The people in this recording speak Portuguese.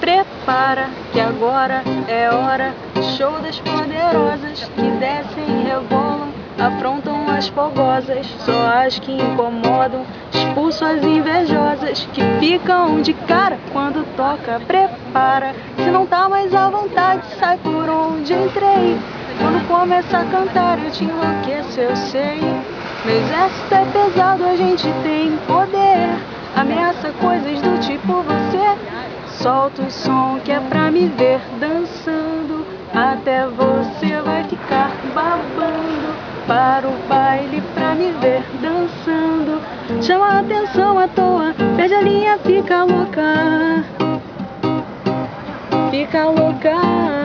Prepara que agora é hora. Show das poderosas que descem e rebolam Afrontam as fogosas, só as que incomodam Expulso as invejosas que ficam de cara quando toca. Prepara, se não tá mais à vontade sai por onde entrei. Quando começa a cantar eu te enlouqueço, eu sei meu exército é pesado, a gente tem poder. Ameaça coisas do tipo você. Solta o som que é pra me ver dançando. Até você vai ficar babando. Para o baile pra me ver dançando. Chama a atenção à toa, perde a linha, fica louca. Fica louca.